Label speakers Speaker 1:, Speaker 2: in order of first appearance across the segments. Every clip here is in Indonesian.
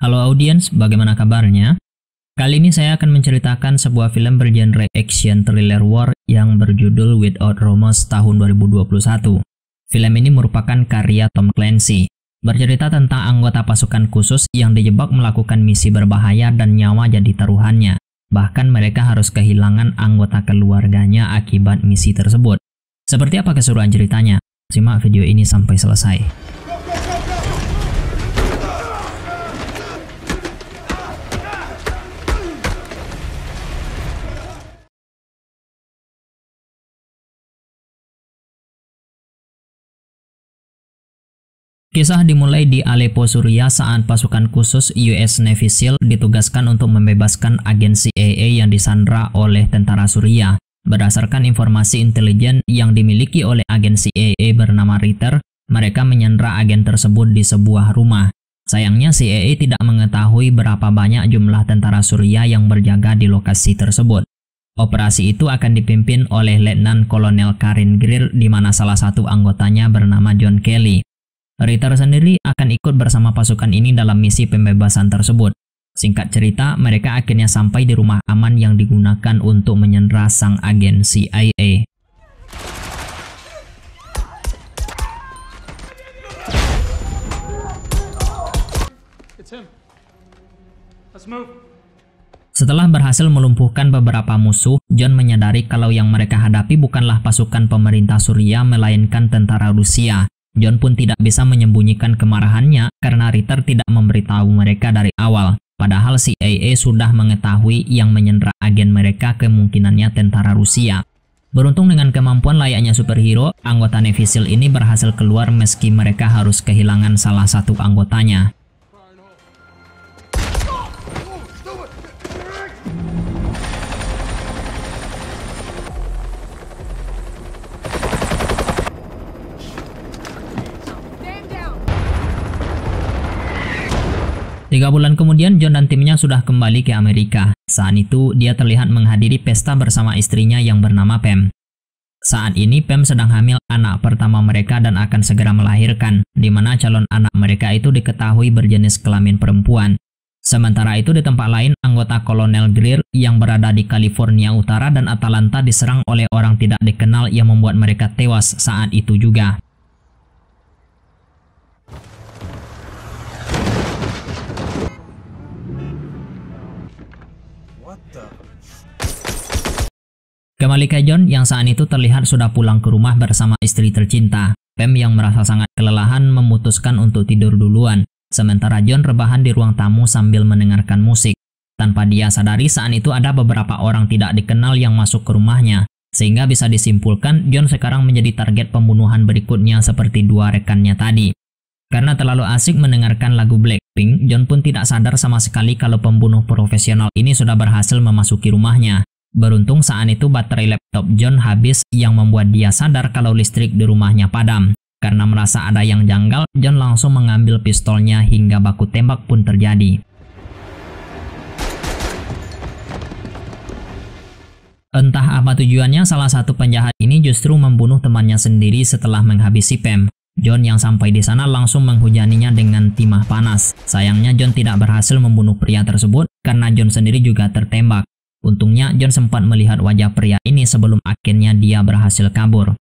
Speaker 1: Halo audiens, bagaimana kabarnya? Kali ini saya akan menceritakan sebuah film bergenre action thriller war yang berjudul Without Romance tahun 2021. Film ini merupakan karya Tom Clancy, bercerita tentang anggota pasukan khusus yang dijebak melakukan misi berbahaya dan nyawa jadi taruhannya. Bahkan mereka harus kehilangan anggota keluarganya akibat misi tersebut. Seperti apa keseruan ceritanya? Simak video ini sampai selesai. Kisah dimulai di Aleppo, Suriah saat pasukan khusus US Navy SEAL ditugaskan untuk membebaskan agen CIA yang disandra oleh tentara Suriah. Berdasarkan informasi intelijen yang dimiliki oleh agen CIA bernama Ritter, mereka menyandra agen tersebut di sebuah rumah. Sayangnya CIA tidak mengetahui berapa banyak jumlah tentara Suriah yang berjaga di lokasi tersebut. Operasi itu akan dipimpin oleh Letnan Kolonel Karin Greer di mana salah satu anggotanya bernama John Kelly. Ritter sendiri akan ikut bersama pasukan ini dalam misi pembebasan tersebut. Singkat cerita, mereka akhirnya sampai di rumah aman yang digunakan untuk menyandra sang agen CIA. Setelah berhasil melumpuhkan beberapa musuh, John menyadari kalau yang mereka hadapi bukanlah pasukan pemerintah Suriah melainkan tentara Rusia. John pun tidak bisa menyembunyikan kemarahannya karena Ritter tidak memberitahu mereka dari awal. Padahal CIA sudah mengetahui yang menyandra agen mereka kemungkinannya tentara Rusia. Beruntung dengan kemampuan layaknya superhero, anggota Navy SEAL ini berhasil keluar meski mereka harus kehilangan salah satu anggotanya. Tiga bulan kemudian, John dan timnya sudah kembali ke Amerika. Saat itu, dia terlihat menghadiri pesta bersama istrinya yang bernama Pam. Saat ini, Pam sedang hamil anak pertama mereka dan akan segera melahirkan, di mana calon anak mereka itu diketahui berjenis kelamin perempuan. Sementara itu di tempat lain, anggota Kolonel Greer yang berada di California Utara dan Atalanta diserang oleh orang tidak dikenal yang membuat mereka tewas saat itu juga. Kembali ke John yang saat itu terlihat sudah pulang ke rumah bersama istri tercinta. Pam yang merasa sangat kelelahan memutuskan untuk tidur duluan. Sementara John rebahan di ruang tamu sambil mendengarkan musik. Tanpa dia sadari saat itu ada beberapa orang tidak dikenal yang masuk ke rumahnya. Sehingga bisa disimpulkan John sekarang menjadi target pembunuhan berikutnya seperti dua rekannya tadi. Karena terlalu asik mendengarkan lagu Blackpink, John pun tidak sadar sama sekali kalau pembunuh profesional ini sudah berhasil memasuki rumahnya. Beruntung saat itu baterai laptop John habis yang membuat dia sadar kalau listrik di rumahnya padam. Karena merasa ada yang janggal, John langsung mengambil pistolnya hingga baku tembak pun terjadi. Entah apa tujuannya, salah satu penjahat ini justru membunuh temannya sendiri setelah menghabisi Pam. John yang sampai di sana langsung menghujaninya dengan timah panas. Sayangnya John tidak berhasil membunuh pria tersebut karena John sendiri juga tertembak. Untungnya John sempat melihat wajah pria ini sebelum akhirnya dia berhasil kabur.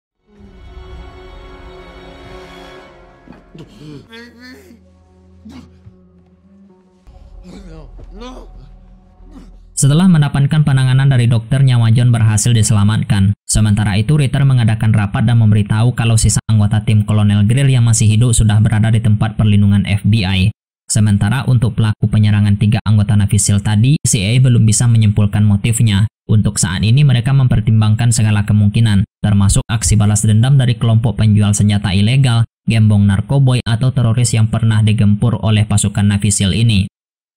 Speaker 1: Setelah mendapatkan penanganan dari dokter, nyawa John berhasil diselamatkan. Sementara itu, Ritter mengadakan rapat dan memberitahu kalau sisa anggota tim Kolonel Greer yang masih hidup sudah berada di tempat perlindungan FBI. Sementara untuk pelaku penyerangan tiga anggota Navisil tadi, CIA belum bisa menyimpulkan motifnya. Untuk saat ini mereka mempertimbangkan segala kemungkinan, termasuk aksi balas dendam dari kelompok penjual senjata ilegal, gembong narkoboy atau teroris yang pernah digempur oleh pasukan Navisil ini.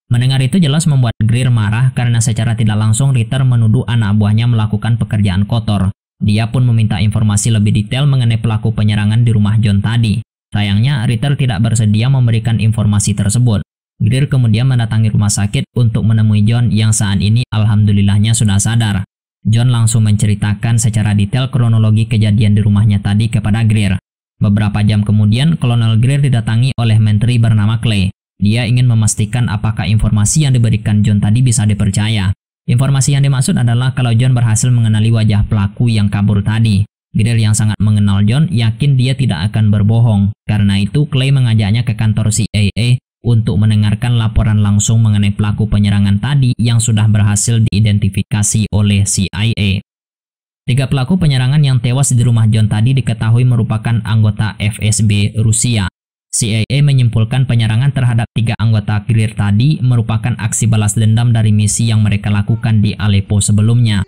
Speaker 1: Mendengar itu jelas membuat Greer marah karena secara tidak langsung Ritter menuduh anak buahnya melakukan pekerjaan kotor. Dia pun meminta informasi lebih detail mengenai pelaku penyerangan di rumah John tadi. Sayangnya, Ritter tidak bersedia memberikan informasi tersebut. Greer kemudian mendatangi rumah sakit untuk menemui John yang saat ini alhamdulillahnya sudah sadar. John langsung menceritakan secara detail kronologi kejadian di rumahnya tadi kepada Greer. Beberapa jam kemudian, Kolonel Greer didatangi oleh menteri bernama Clay. Dia ingin memastikan apakah informasi yang diberikan John tadi bisa dipercaya. Informasi yang dimaksud adalah kalau John berhasil mengenali wajah pelaku yang kabur tadi. Greer yang sangat mengenal John yakin dia tidak akan berbohong. Karena itu, Clay mengajaknya ke kantor CIA untuk mendengarkan laporan langsung mengenai pelaku penyerangan tadi yang sudah berhasil diidentifikasi oleh CIA. Tiga pelaku penyerangan yang tewas di rumah John tadi diketahui merupakan anggota FSB Rusia. CIA menyimpulkan penyerangan terhadap tiga anggota Greer tadi merupakan aksi balas dendam dari misi yang mereka lakukan di Aleppo sebelumnya.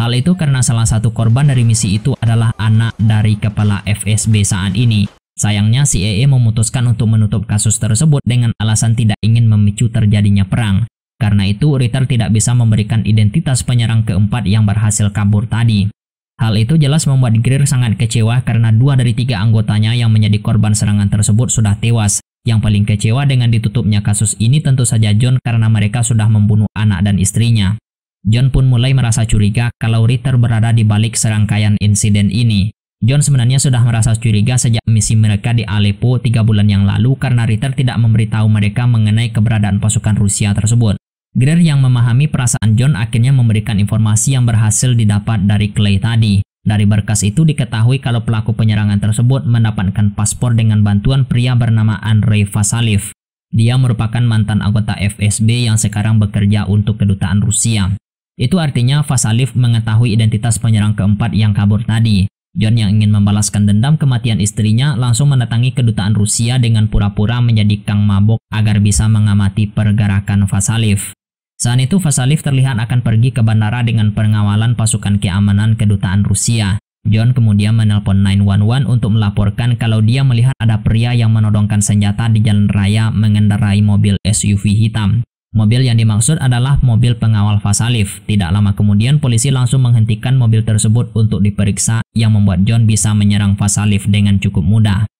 Speaker 1: Hal itu karena salah satu korban dari misi itu adalah anak dari kepala FSB saat ini. Sayangnya CIA memutuskan untuk menutup kasus tersebut dengan alasan tidak ingin memicu terjadinya perang. Karena itu, Ritter tidak bisa memberikan identitas penyerang keempat yang berhasil kabur tadi. Hal itu jelas membuat Greer sangat kecewa karena dua dari tiga anggotanya yang menjadi korban serangan tersebut sudah tewas. Yang paling kecewa dengan ditutupnya kasus ini tentu saja John karena mereka sudah membunuh anak dan istrinya. John pun mulai merasa curiga kalau Ritter berada di balik serangkaian insiden ini. John sebenarnya sudah merasa curiga sejak misi mereka di Aleppo tiga bulan yang lalu karena Ritter tidak memberitahu mereka mengenai keberadaan pasukan Rusia tersebut. Greer yang memahami perasaan John akhirnya memberikan informasi yang berhasil didapat dari Clay tadi. Dari berkas itu diketahui kalau pelaku penyerangan tersebut mendapatkan paspor dengan bantuan pria bernama Andrei Vasaliev. Dia merupakan mantan anggota FSB yang sekarang bekerja untuk kedutaan Rusia. Itu artinya Vasaliev mengetahui identitas penyerang keempat yang kabur tadi. John yang ingin membalaskan dendam kematian istrinya langsung mendatangi kedutaan Rusia dengan pura-pura menjadi kang mabok agar bisa mengamati pergerakan Vasaliev. Saat itu Vasaliev terlihat akan pergi ke bandara dengan pengawalan pasukan keamanan kedutaan Rusia. John kemudian menelpon 911 untuk melaporkan kalau dia melihat ada pria yang menodongkan senjata di jalan raya mengendarai mobil SUV hitam. Mobil yang dimaksud adalah mobil pengawal Vasaliev. Tidak lama kemudian polisi langsung menghentikan mobil tersebut untuk diperiksa yang membuat John bisa menyerang Vasaliev dengan cukup mudah.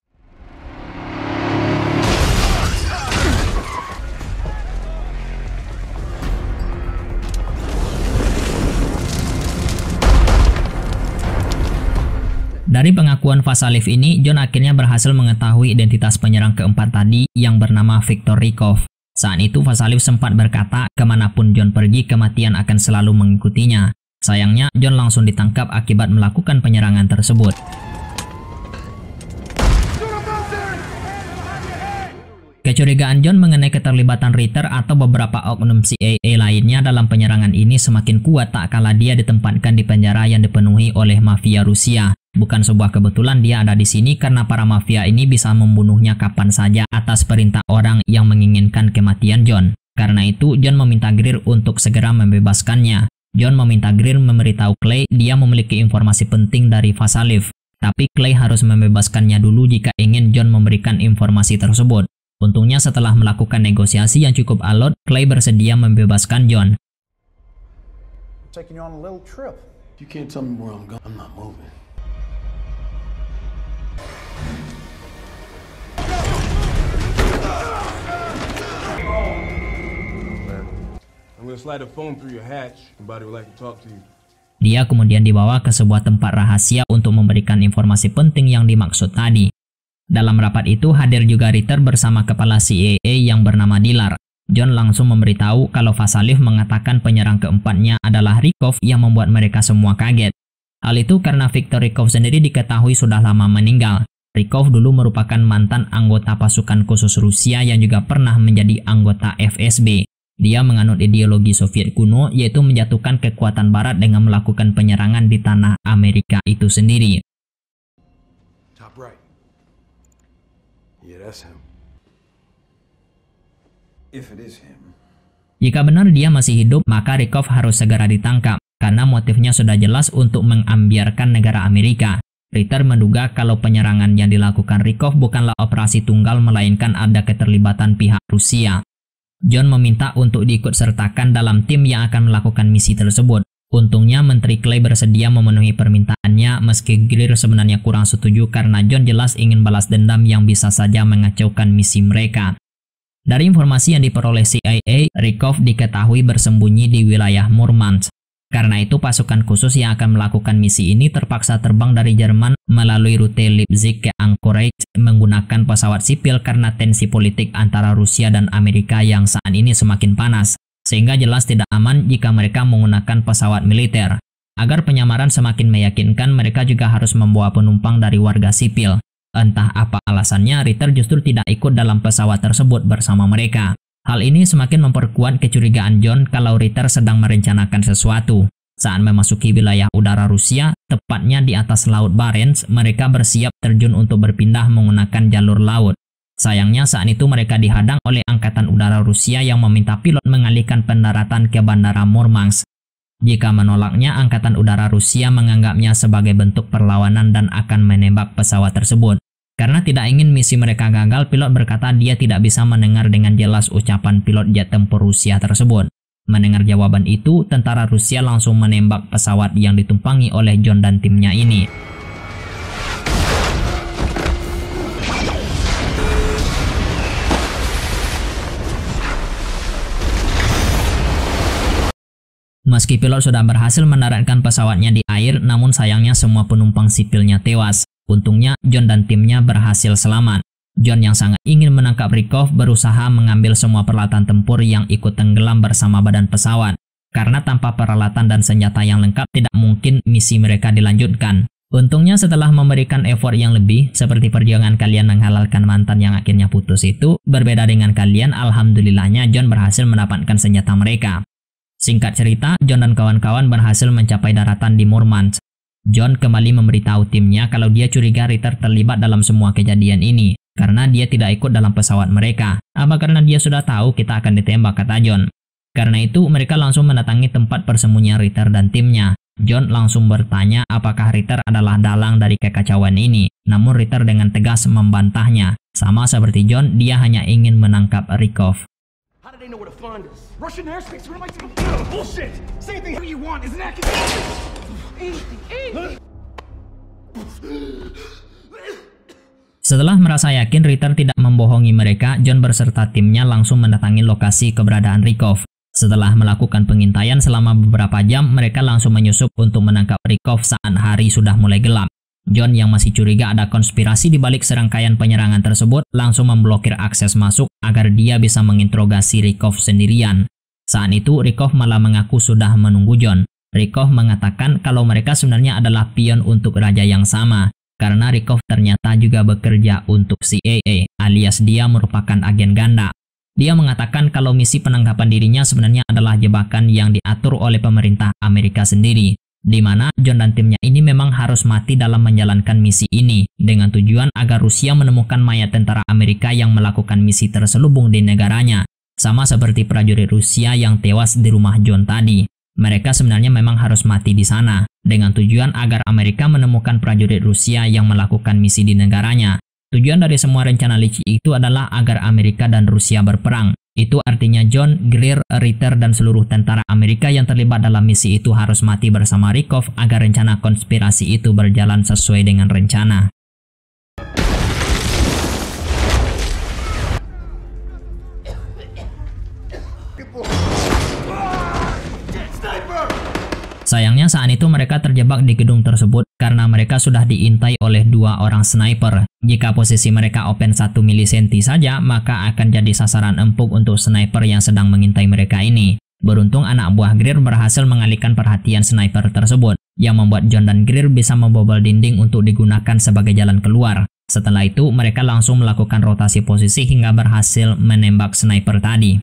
Speaker 1: Dari pengakuan Vasaliev ini, John akhirnya berhasil mengetahui identitas penyerang keempat tadi yang bernama Viktor Rikov. Saat itu Vasaliev sempat berkata, ke mana pun John pergi, kematian akan selalu mengikutinya. Sayangnya, John langsung ditangkap akibat melakukan penyerangan tersebut. Kecurigaan John mengenai keterlibatan Ritter atau beberapa oknum CIA lainnya dalam penyerangan ini semakin kuat tak kala dia ditempatkan di penjara yang dipenuhi oleh mafia Rusia. Bukan sebuah kebetulan dia ada di sini karena para mafia ini bisa membunuhnya kapan saja atas perintah orang yang menginginkan kematian John. Karena itu, John meminta Greer untuk segera membebaskannya. John meminta Greer memberitahu Clay dia memiliki informasi penting dari Vasaliev. Tapi Clay harus membebaskannya dulu jika ingin John memberikan informasi tersebut. Untungnya setelah melakukan negosiasi yang cukup alot, Clay bersedia membebaskan John. Taking you on a little trip. You can't tell me where I'm going. I'm not moving. Dia kemudian dibawa ke sebuah tempat rahasia untuk memberikan informasi penting yang dimaksud tadi. Dalam rapat itu hadir juga Ritter bersama kepala CIA yang bernama Dilar. John langsung memberitahu kalau Vasaliev mengatakan penyerang keempatnya adalah Rikov yang membuat mereka semua kaget. Hal itu karena Viktor Rikov sendiri diketahui sudah lama meninggal. Rikov dulu merupakan mantan anggota pasukan khusus Rusia yang juga pernah menjadi anggota FSB. Dia menganut ideologi Soviet kuno yaitu menjatuhkan kekuatan barat dengan melakukan penyerangan di tanah Amerika itu sendiri. Jika benar dia masih hidup, maka Rikov harus segera ditangkap karena motifnya sudah jelas untuk mengambiarkan negara Amerika. Ritter menduga kalau penyerangan yang dilakukan Rikov bukanlah operasi tunggal melainkan ada keterlibatan pihak Rusia. John meminta untuk diikut sertakan dalam tim yang akan melakukan misi tersebut. Untungnya Menteri Clay bersedia memenuhi permintaannya meski Greer sebenarnya kurang setuju karena John jelas ingin balas dendam yang bisa saja mengacaukan misi mereka. Dari informasi yang diperoleh CIA, Rikov diketahui bersembunyi di wilayah Murmansk. Karena itu pasukan khusus yang akan melakukan misi ini terpaksa terbang dari Jerman melalui rute Leipzig ke Anchorage menggunakan pesawat sipil karena tensi politik antara Rusia dan Amerika yang saat ini semakin panas, sehingga jelas tidak aman jika mereka menggunakan pesawat militer. Agar penyamaran semakin meyakinkan, mereka juga harus membawa penumpang dari warga sipil. Entah apa alasannya, Ritter justru tidak ikut dalam pesawat tersebut bersama mereka. Hal ini semakin memperkuat kecurigaan John kalau Ritter sedang merencanakan sesuatu. Saat memasuki wilayah udara Rusia, tepatnya di atas Laut Barents, mereka bersiap terjun untuk berpindah menggunakan jalur laut. Sayangnya saat itu mereka dihadang oleh Angkatan Udara Rusia yang meminta pilot mengalihkan pendaratan ke Bandara Murmansk. Jika menolaknya, Angkatan Udara Rusia menganggapnya sebagai bentuk perlawanan dan akan menembak pesawat tersebut. Karena tidak ingin misi mereka gagal, pilot berkata dia tidak bisa mendengar dengan jelas ucapan pilot jet tempur Rusia tersebut. Mendengar jawaban itu, tentara Rusia langsung menembak pesawat yang ditumpangi oleh John dan timnya ini. Meski pilot sudah berhasil mendaratkan pesawatnya di air, namun sayangnya semua penumpang sipilnya tewas. Untungnya, John dan timnya berhasil selamat. John yang sangat ingin menangkap Rikov berusaha mengambil semua peralatan tempur yang ikut tenggelam bersama badan pesawat. Karena tanpa peralatan dan senjata yang lengkap tidak mungkin misi mereka dilanjutkan. Untungnya setelah memberikan effort yang lebih, seperti perjuangan kalian menghalalkan mantan yang akhirnya putus itu, berbeda dengan kalian, alhamdulillahnya John berhasil mendapatkan senjata mereka. Singkat cerita, John dan kawan-kawan berhasil mencapai daratan di Murmansk. John kembali memberitahu timnya kalau dia curiga Ritter terlibat dalam semua kejadian ini karena dia tidak ikut dalam pesawat mereka. Apa karena dia sudah tahu kita akan ditembak, kata John. Karena itu, mereka langsung mendatangi tempat persembunyian Ritter dan timnya. John langsung bertanya apakah Ritter adalah dalang dari kekacauan ini. Namun Ritter dengan tegas membantahnya. Sama seperti John, dia hanya ingin menangkap Rikov. Russian airspace. What am I supposed to do? Bullshit. Same thing you want. Isn't that Setelah merasa yakin Ritter tidak membohongi mereka, John berserta timnya langsung mendatangi lokasi keberadaan Rikov. Setelah melakukan pengintaian selama beberapa jam, mereka langsung menyusup untuk menangkap Rikov saat hari sudah mulai gelap. John yang masih curiga ada konspirasi di balik serangkaian penyerangan tersebut langsung memblokir akses masuk agar dia bisa menginterogasi Rikov sendirian. Saat itu Rikov malah mengaku sudah menunggu John. Rikov mengatakan kalau mereka sebenarnya adalah pion untuk raja yang sama karena Rikov ternyata juga bekerja untuk CIA alias dia merupakan agen ganda. Dia mengatakan kalau misi penangkapan dirinya sebenarnya adalah jebakan yang diatur oleh pemerintah Amerika sendiri di mana John dan timnya ini memang harus mati dalam menjalankan misi ini dengan tujuan agar Rusia menemukan mayat tentara Amerika yang melakukan misi terselubung di negaranya sama seperti prajurit Rusia yang tewas di rumah John tadi. Mereka sebenarnya memang harus mati di sana dengan tujuan agar Amerika menemukan prajurit Rusia yang melakukan misi di negaranya. Tujuan dari semua rencana licik itu adalah agar Amerika dan Rusia berperang itu artinya John, Greer, Ritter, dan seluruh tentara Amerika yang terlibat dalam misi itu harus mati bersama Rikov agar rencana konspirasi itu berjalan sesuai dengan rencana. Sayangnya saat itu mereka terjebak di gedung tersebut karena mereka sudah diintai oleh dua orang sniper. Jika posisi mereka open 1 milisenti saja, maka akan jadi sasaran empuk untuk sniper yang sedang mengintai mereka ini. Beruntung anak buah Greer berhasil mengalihkan perhatian sniper tersebut, yang membuat John dan Greer bisa membobol dinding untuk digunakan sebagai jalan keluar. Setelah itu, mereka langsung melakukan rotasi posisi hingga berhasil menembak sniper tadi.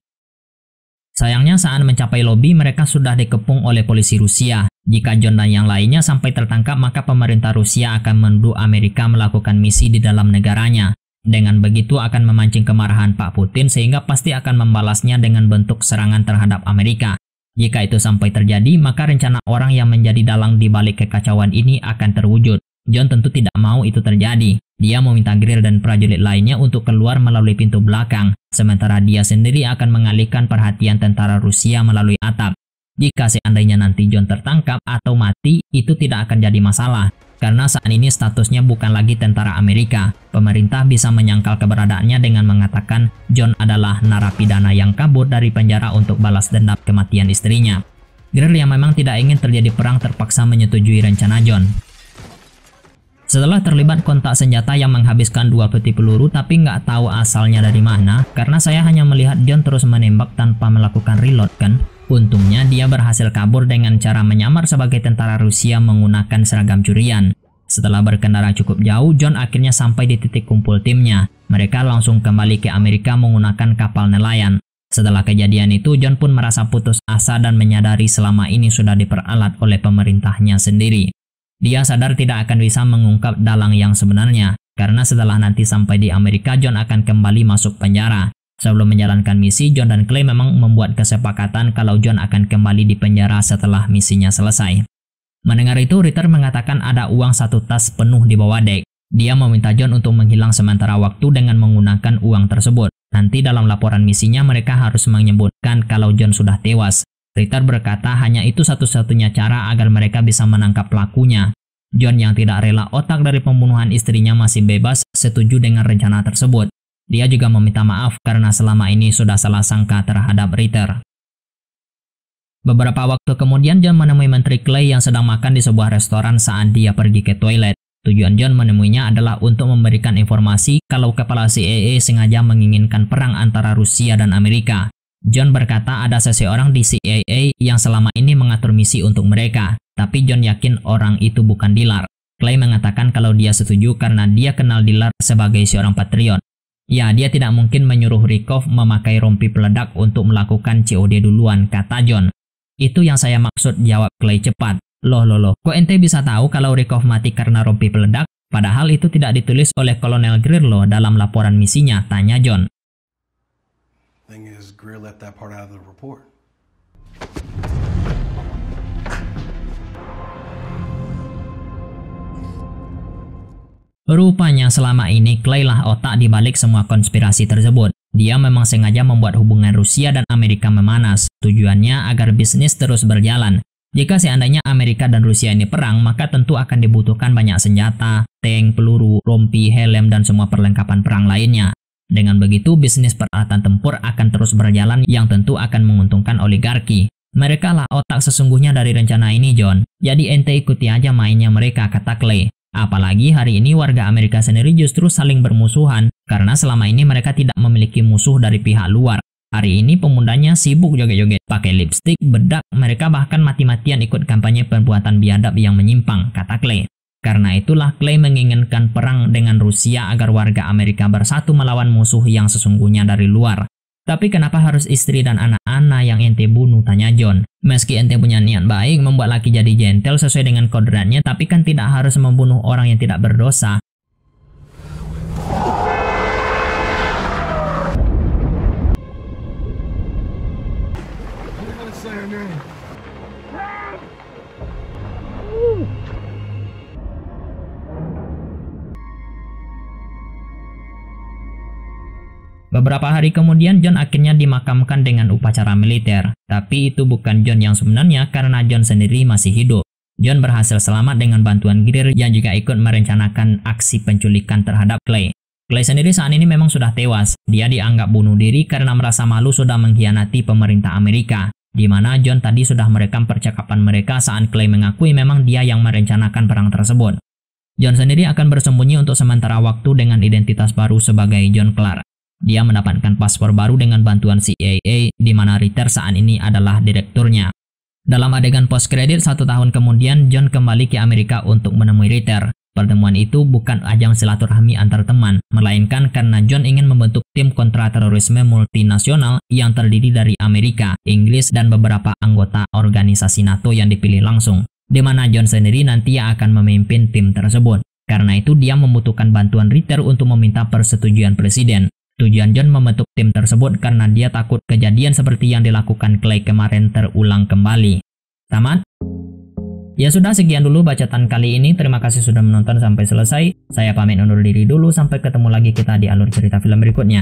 Speaker 1: Sayangnya saat mencapai lobi mereka sudah dikepung oleh polisi Rusia. Jika John dan yang lainnya sampai tertangkap maka pemerintah Rusia akan menuduh Amerika melakukan misi di dalam negaranya. Dengan begitu akan memancing kemarahan Pak Putin sehingga pasti akan membalasnya dengan bentuk serangan terhadap Amerika. Jika itu sampai terjadi, maka rencana orang yang menjadi dalang di balik kekacauan ini akan terwujud. John tentu tidak mau itu terjadi. Dia meminta Grill dan prajurit lainnya untuk keluar melalui pintu belakang, sementara dia sendiri akan mengalihkan perhatian tentara Rusia melalui atap. Jika seandainya nanti John tertangkap atau mati, itu tidak akan jadi masalah. Karena saat ini statusnya bukan lagi tentara Amerika. Pemerintah bisa menyangkal keberadaannya dengan mengatakan John adalah narapidana yang kabur dari penjara untuk balas dendam kematian istrinya. Greer yang memang tidak ingin terjadi perang terpaksa menyetujui rencana John. Setelah terlibat kontak senjata yang menghabiskan dua peti peluru tapi nggak tahu asalnya dari mana, karena saya hanya melihat John terus menembak tanpa melakukan reload kan. Untungnya dia berhasil kabur dengan cara menyamar sebagai tentara Rusia menggunakan seragam curian. Setelah berkendara cukup jauh, John akhirnya sampai di titik kumpul timnya. Mereka langsung kembali ke Amerika menggunakan kapal nelayan. Setelah kejadian itu, John pun merasa putus asa dan menyadari selama ini sudah diperalat oleh pemerintahnya sendiri. Dia sadar tidak akan bisa mengungkap dalang yang sebenarnya, karena setelah nanti sampai di Amerika, John akan kembali masuk penjara. Sebelum menjalankan misi, John dan Clay memang membuat kesepakatan kalau John akan kembali di penjara setelah misinya selesai. Mendengar itu, Ritter mengatakan ada uang satu tas penuh di bawah dek. Dia meminta John untuk menghilang sementara waktu dengan menggunakan uang tersebut. Nanti dalam laporan misinya mereka harus menyebutkan kalau John sudah tewas. Ritter berkata hanya itu satu-satunya cara agar mereka bisa menangkap pelakunya. John yang tidak rela otak dari pembunuhan istrinya masih bebas setuju dengan rencana tersebut. Dia juga meminta maaf karena selama ini sudah salah sangka terhadap Ritter. Beberapa waktu kemudian John menemui Menteri Clay yang sedang makan di sebuah restoran saat dia pergi ke toilet. Tujuan John menemuinya adalah untuk memberikan informasi kalau kepala CIA sengaja menginginkan perang antara Rusia dan Amerika. John berkata ada seseorang di CIA yang selama ini mengatur misi untuk mereka, tapi John yakin orang itu bukan Dilar. Clay mengatakan kalau dia setuju karena dia kenal Dilar sebagai seorang patriot. Ya, dia tidak mungkin menyuruh Rikov memakai rompi peledak untuk melakukan COD duluan, kata John. Itu yang saya maksud, jawab Clay cepat. Loh, loh, loh, kok ente bisa tahu kalau Rikov mati karena rompi peledak? Padahal itu tidak ditulis oleh Kolonel Grillo dalam laporan misinya, tanya John. Greer left that part out of the report. Rupanya selama ini Clay lah otak di balik semua konspirasi tersebut. Dia memang sengaja membuat hubungan Rusia dan Amerika memanas, tujuannya agar bisnis terus berjalan. Jika seandainya Amerika dan Rusia ini perang, maka tentu akan dibutuhkan banyak senjata, tank, peluru, rompi, helm, dan semua perlengkapan perang lainnya. Dengan begitu, bisnis peralatan tempur akan terus berjalan yang tentu akan menguntungkan oligarki. Mereka lah otak sesungguhnya dari rencana ini, John. Jadi ente ikuti aja mainnya mereka, kata Clay. Apalagi hari ini warga Amerika sendiri justru saling bermusuhan karena selama ini mereka tidak memiliki musuh dari pihak luar. Hari ini pemudanya sibuk joget-joget, pakai lipstick, bedak, mereka bahkan mati-matian ikut kampanye perbuatan biadab yang menyimpang, kata Clay. Karena itulah Clay menginginkan perang dengan Rusia agar warga Amerika bersatu melawan musuh yang sesungguhnya dari luar. Tapi kenapa harus istri dan anak-anak yang ente bunuh? Tanya John. Meski ente punya niat baik membuat laki jadi gentle sesuai dengan kodratnya, tapi kan tidak harus membunuh orang yang tidak berdosa. Beberapa hari kemudian John akhirnya dimakamkan dengan upacara militer. Tapi itu bukan John yang sebenarnya karena John sendiri masih hidup. John berhasil selamat dengan bantuan Greer yang juga ikut merencanakan aksi penculikan terhadap Clay. Clay sendiri saat ini memang sudah tewas. Dia dianggap bunuh diri karena merasa malu sudah mengkhianati pemerintah Amerika. Di mana John tadi sudah merekam percakapan mereka saat Clay mengakui memang dia yang merencanakan perang tersebut. John sendiri akan bersembunyi untuk sementara waktu dengan identitas baru sebagai John Clark. Dia mendapatkan paspor baru dengan bantuan CIA di mana Ritter saat ini adalah direkturnya. Dalam adegan post kredit satu tahun kemudian, John kembali ke Amerika untuk menemui Ritter. Pertemuan itu bukan ajang silaturahmi antar teman, melainkan karena John ingin membentuk tim kontraterorisme multinasional yang terdiri dari Amerika, Inggris, dan beberapa anggota organisasi NATO yang dipilih langsung, di mana John sendiri nanti akan memimpin tim tersebut. Karena itu dia membutuhkan bantuan Ritter untuk meminta persetujuan presiden. Tujuan John membentuk tim tersebut karena dia takut kejadian seperti yang dilakukan Clay kemarin terulang kembali. Tamat? Ya sudah sekian dulu bacaan kali ini. Terima kasih sudah menonton sampai selesai. Saya pamit undur diri dulu sampai ketemu lagi kita di alur cerita film berikutnya.